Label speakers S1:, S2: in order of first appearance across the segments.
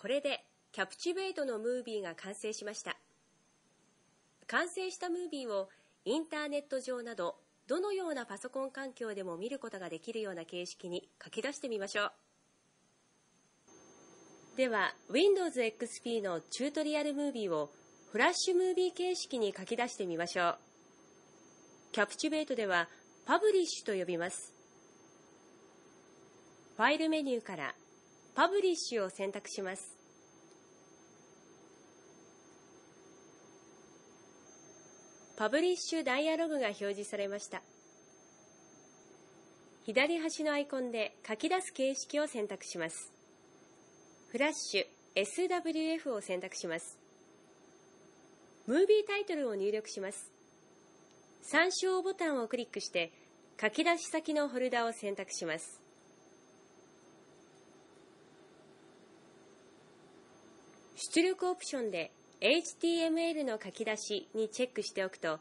S1: これでキャプチベイトのムービーが完成しました。完成したムービーをインターネット上などどのようなパソコン環境でも見ることができるような形式に書き出してみましょう。では Windows XP のチュートリアルムービーをフラッシュムービー形式に書き出してみましょう。キャプチベイトではパブリッシュと呼びます。ファイルメニューからパブリッシュを選択します。パブリッシュダイアログが表示されました。左端のアイコンで書き出す形式を選択します。フラッシュ SWF を選択します。ムービータイトルを入力します。参照ボタンをクリックして書き出し先のフォルダを選択します。出力オプションで HTML の書き出しにチェックしておくと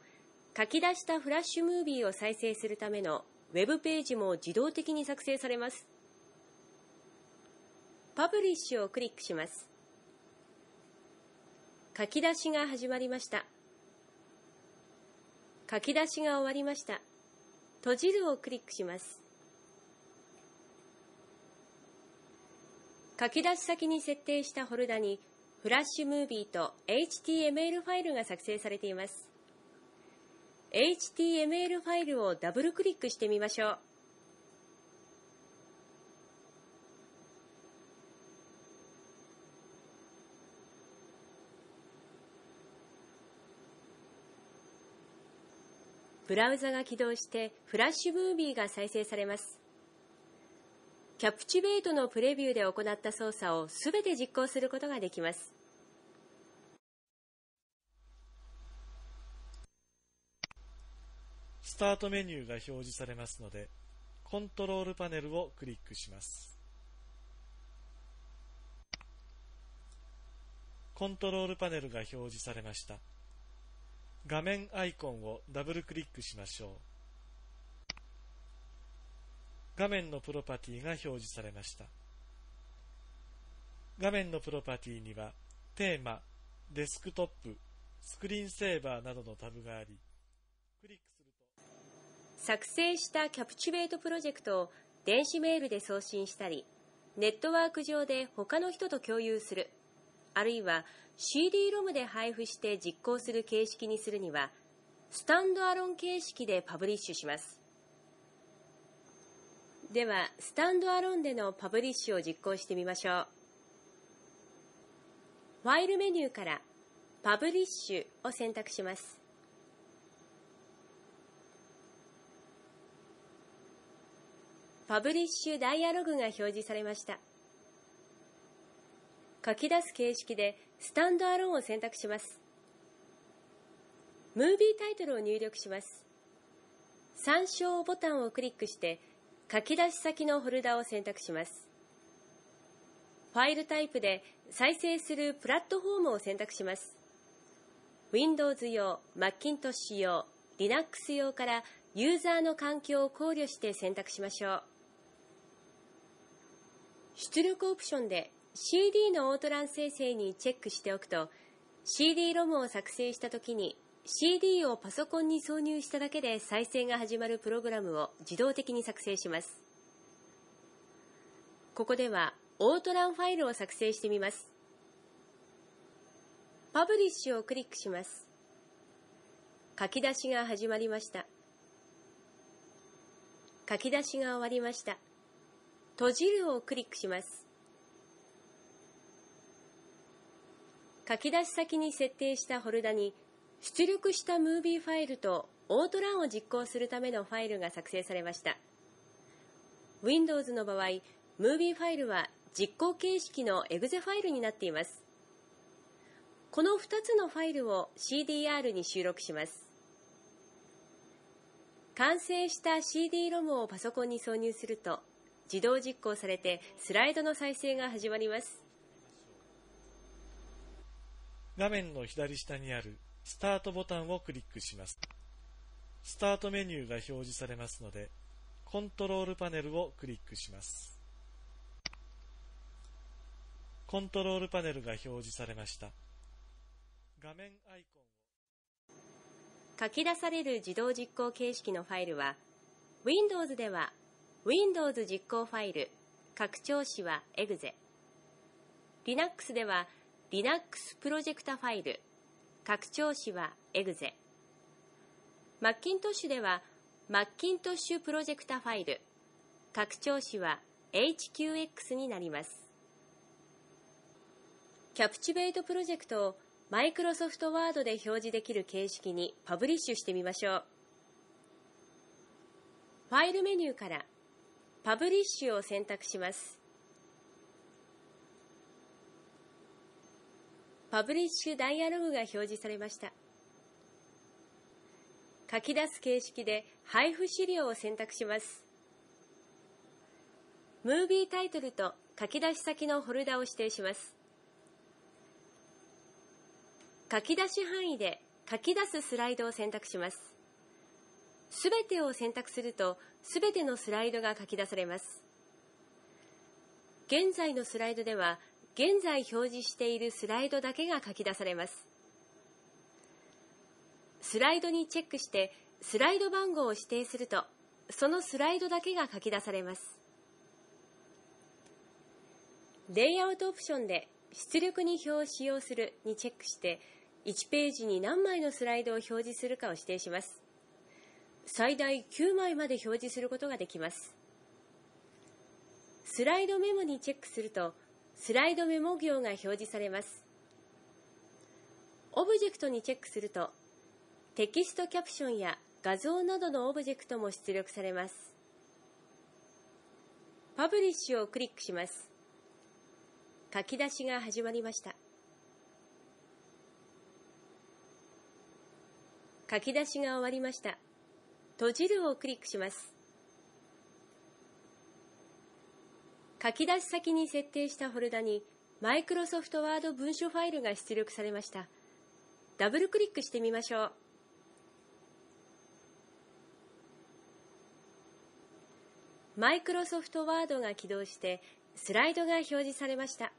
S1: 書き出したフラッシュムービーを再生するためのウェブページも自動的に作成されます。パブリッシュをクリックします。書き出しが始まりました。書き出しが終わりました。閉じるをクリックします。書き出し先に設定したフォルダにフラッシュムービーと HTML ファイルが作成されています。HTML ファイルをダブルクリックしてみましょう。ブラウザが起動してフラッシュムービーが再生されます。キャプチベイトのプレビューで行った操作をすべて実行することができます。
S2: スタートメニューが表示されますので、コントロールパネルをクリックします。コントロールパネルが表示されました。画面アイコンをダブルクリックしましょう。画面のプロパティが表示されました。画面のプロパティには、テーマ、デスクトップ、スクリーンセーバーなどのタブがあり、クリックすると。
S1: 作成したキャプチュベートプロジェクトを電子メールで送信したり、ネットワーク上で他の人と共有する、あるいは CD-ROM で配布して実行する形式にするには、スタンドアロン形式でパブリッシュします。では、スタンドアロンでのパブリッシュを実行してみましょう。ファイルメニューからパブリッシュを選択します。パブリッシュダイアログが表示されました。書き出す形式でスタンドアロンを選択します。ムービータイトルを入力します。参照ボタンをクリックして書き出し先のフォルダを選択します。ファイルタイプで再生するプラットフォームを選択します。Windows 用、Macintosh 用、Linux 用からユーザーの環境を考慮して選択しましょう。出力オプションで CD のオートラン生成にチェックしておくと CD-ROM を作成したときに CD をパソコンに挿入しただけで再生が始まるプログラムを自動的に作成します。ここではオートランファイルを作成してみます。パブリッシュをクリックします。書き出しが始まりました。書き出しが終わりました。閉じるをクリックします。書き出し先に設定したフォルダに出力したムービーファイルとオートランを実行するためのファイルが作成されました。Windows の場合、ムービーファイルは実行形式の exe ファイルになっています。この2つのファイルを CDR に収録します。完成した CD-ROM をパソコンに挿入すると自動実行されてスライドの再生が始まります。
S2: 画面の左下にあるスタートボタンをクリックします。スタートメニューが表示されますので、コントロールパネルをクリックします。コントロールパネルが表示されました。画面アイコンを
S1: 書き出される自動実行形式のファイルは Windows では Windows 実行ファイル拡張子は exe Linux では Linux プロジェクタファイル拡張子は exe Macintosh では Macintosh プロジェクタファイル拡張子は HQX になりますキャプチベイトプロジェクトをマイクロソフトワードで表示できる形式にパブリッシュしてみましょう。ファイルメニューからパブリッシュを選択します。パブリッシュダイアログが表示されました。書き出す形式で配布資料を選択します。ムービータイトルと書き出し先のフォルダを指定します。書き出し範囲で書き出すスライドを選択します。すべてを選択すると、すべてのスライドが書き出されます。現在のスライドでは、現在表示しているスライドだけが書き出されます。スライドにチェックして、スライド番号を指定すると、そのスライドだけが書き出されます。レイアウトオプションで出力に表を使用するにチェックして、1ページに何枚のスライドを表示するかを指定します。最大9枚まで表示することができます。スライドメモにチェックすると、スライドメモ行が表示されます。オブジェクトにチェックすると、テキストキャプションや画像などのオブジェクトも出力されます。パブリッシュをクリックします。書き出しが始まりました。書き出しが終わりました。閉じるをクリックします。書き出し先に設定したフォルダに Microsoft Word 文書ファイルが出力されました。ダブルクリックしてみましょう。マイクロソフトワードが起動してスライドが表示されました。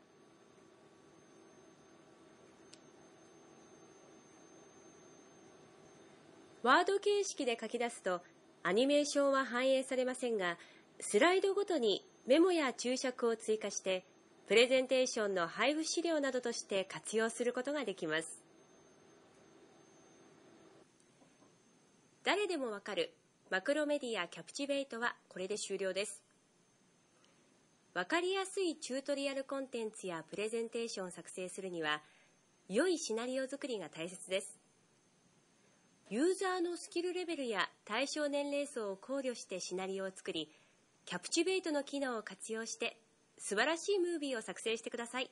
S1: ワード形式で書き出すとアニメーションは反映されませんが、スライドごとにメモや注釈を追加して、プレゼンテーションの配布資料などとして活用することができます。誰でもわかるマクロメディアキャプチベイトはこれで終了です。わかりやすいチュートリアルコンテンツやプレゼンテーションを作成するには、良いシナリオ作りが大切です。ユーザーのスキルレベルや対象年齢層を考慮してシナリオを作り、キャプチベイトの機能を活用して素晴らしいムービーを作成してください。